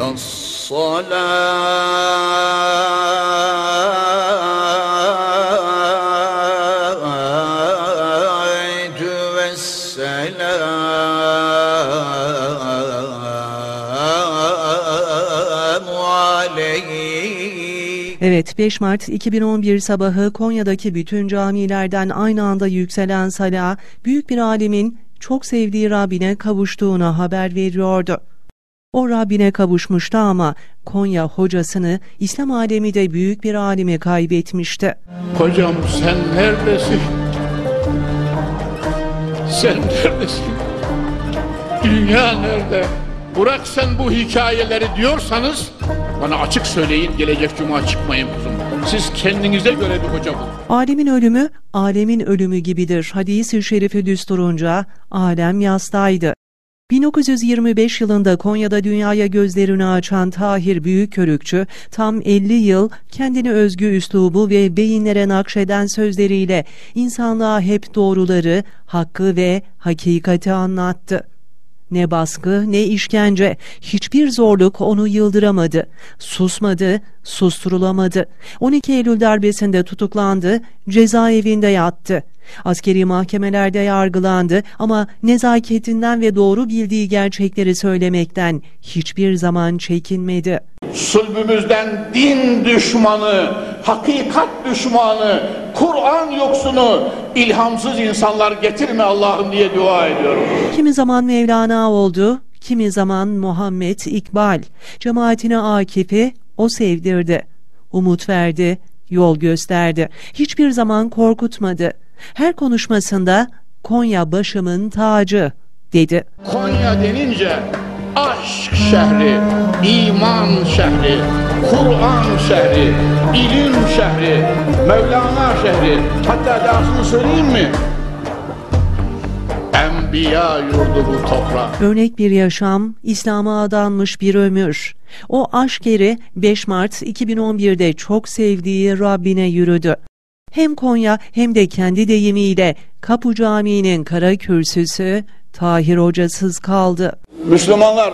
الصلاة والسلام عليك Evet 5 Mart 2011 sabahı Konya'daki bütün camilerden aynı anda yükselen sala büyük bir alimin çok sevdiği Rabbine kavuştuğuna haber veriyordu. O Rabbine kavuşmuştu ama Konya hocasını İslam alemi de büyük bir alimi kaybetmişti. Hocam sen neredesin? Sen neredesin? Dünya nerede? Bırak sen bu hikayeleri diyorsanız bana açık söyleyin gelecek cuma çıkmayın kuzum. Siz kendinize göre bir hoca bulun. Alemin ölümü, alemin ölümü gibidir. Hadis-i şerifi düsturunca alem yastaydı. 1925 yılında Konya'da dünyaya gözlerini açan Tahir Büyükkörükçü, tam 50 yıl kendine özgü üslubu ve beyinlere nakşeden sözleriyle insanlığa hep doğruları, hakkı ve hakikati anlattı. Ne baskı ne işkence, hiçbir zorluk onu yıldıramadı. Susmadı, susturulamadı. 12 Eylül darbesinde tutuklandı, cezaevinde yattı. Askeri mahkemelerde yargılandı ama nezaketinden ve doğru bildiği gerçekleri söylemekten hiçbir zaman çekinmedi. Sulbümüzden din düşmanı, hakikat düşmanı, Kur'an yoksunu, ilhamsız insanlar getirme Allah'ım diye dua ediyorum. Kimi zaman Mevlana oldu, kimi zaman Muhammed İkbal. Cemaatine Akif'i o sevdirdi. Umut verdi, yol gösterdi. Hiçbir zaman korkutmadı. Her konuşmasında Konya başımın tacı dedi. Konya denince aşk şehri, iman şehri, Kur'an şehri, ilim şehri, Mevlana şehri, hatta dahasını söyleyeyim mi? Enbiya yurdu bu toprak. Örnek bir yaşam, İslam'a adanmış bir ömür. O aşk eri 5 Mart 2011'de çok sevdiği Rabbine yürüdü. Hem Konya hem de kendi deyimiyle Kapı Camii'nin kara kürsüsü Tahir hocasız kaldı. Müslümanlar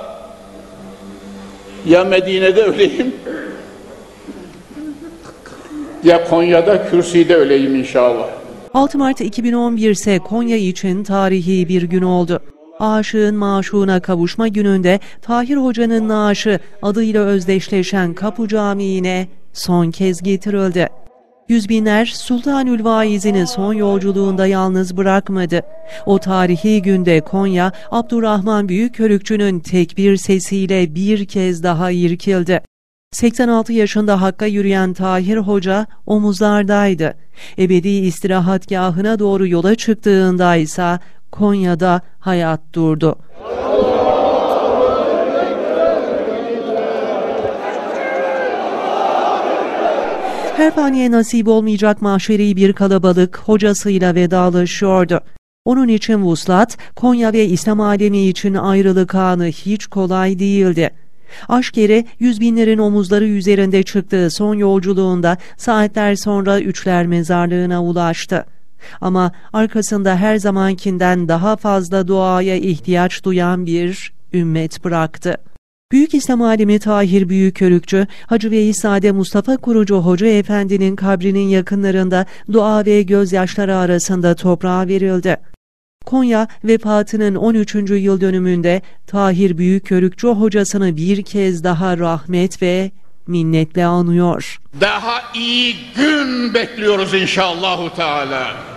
ya Medine'de öleyim ya Konya'da kürsüde öleyim inşallah. 6 Mart 2011 ise Konya için tarihi bir gün oldu. Aşığın maşuğuna kavuşma gününde Tahir Hoca'nın naaşı adıyla özdeşleşen Kapı Camii'ne son kez getirildi. Yüz binler Sultanül Vaiz'ini son yolculuğunda yalnız bırakmadı. O tarihi günde Konya, Abdurrahman Büyükkörükçü'nün tekbir sesiyle bir kez daha irkildi. 86 yaşında Hakk'a yürüyen Tahir Hoca omuzlardaydı. Ebedi istirahatgahına doğru yola çıktığında ise Konya'da hayat durdu. Her faniye nasip olmayacak mahşeri bir kalabalık hocasıyla vedalaşıyordu. Onun için vuslat, Konya ve İslam alemi için ayrılık anı hiç kolay değildi. Aşk yüz binlerin omuzları üzerinde çıktığı son yolculuğunda saatler sonra Üçler Mezarlığı'na ulaştı. Ama arkasında her zamankinden daha fazla duaya ihtiyaç duyan bir ümmet bıraktı. Büyük İslam alimi Tahir Büyükörükçü, Hacı Veysade Mustafa Kurucu Hoca Efendi'nin kabrinin yakınlarında dua ve gözyaşları arasında toprağa verildi. Konya vefatının 13. yıl dönümünde Tahir Büyükörükçü hocasını bir kez daha rahmet ve minnetle anıyor. Daha iyi gün bekliyoruz inşallahu teala.